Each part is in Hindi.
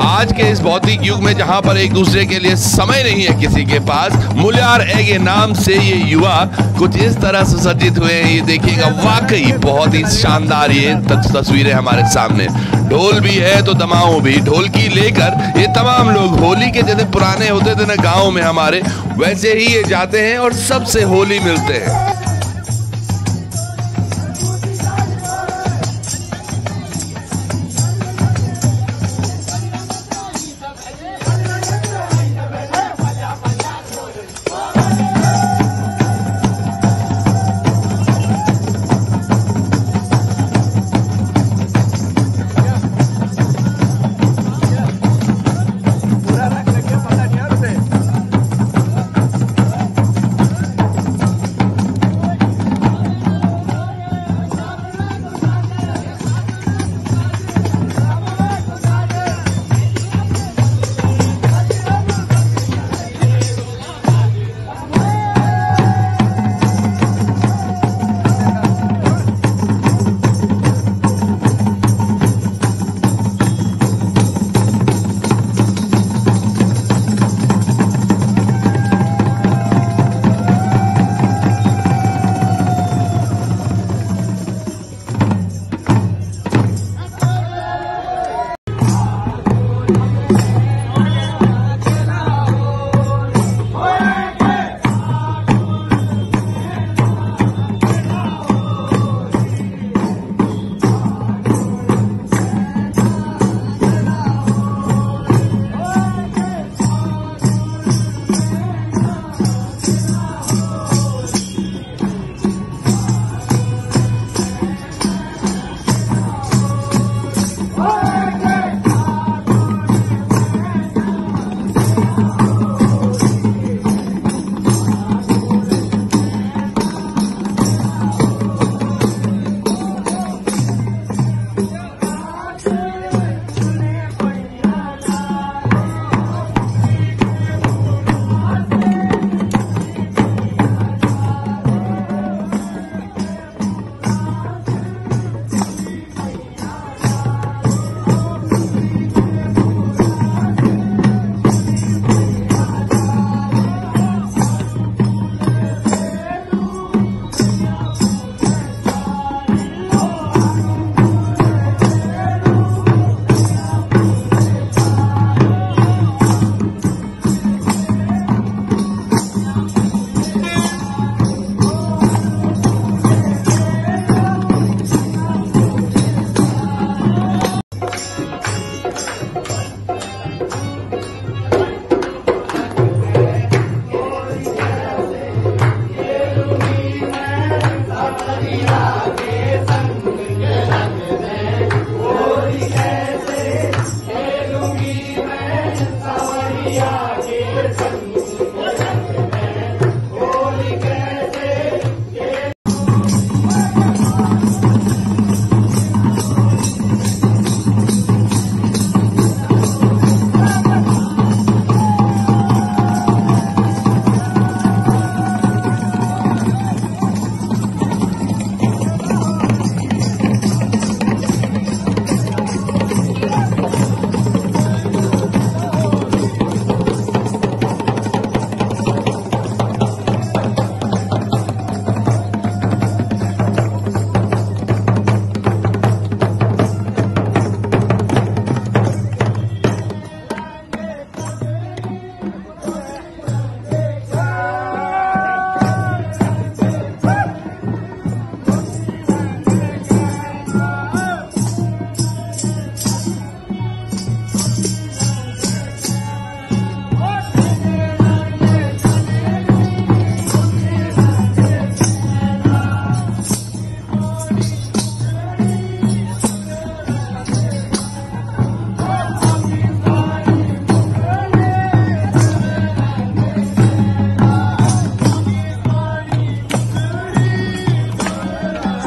आज के इस भौतिक युग में जहाँ पर एक दूसरे के लिए समय नहीं है किसी के पास, मुलियार एगे नाम से ये युवा कुछ इस तरह सुसज्जित हुए हैं। ये देखिएगा, वाकई बहुत ही शानदार ये तस्वीरें हमारे सामने। ढोल भी है तो दमाओ भी। ढोलकी लेकर ये तमाम लोग होली के जैसे पुराने होते थे ना गाँव में हमारे, वैसे ही ये जाते हैं और सबसे होली मिलते हैं। Hare Sangha.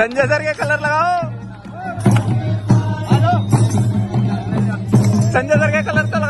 संजय सर के कलर लगाओ। संजय सर के कलर तो लगा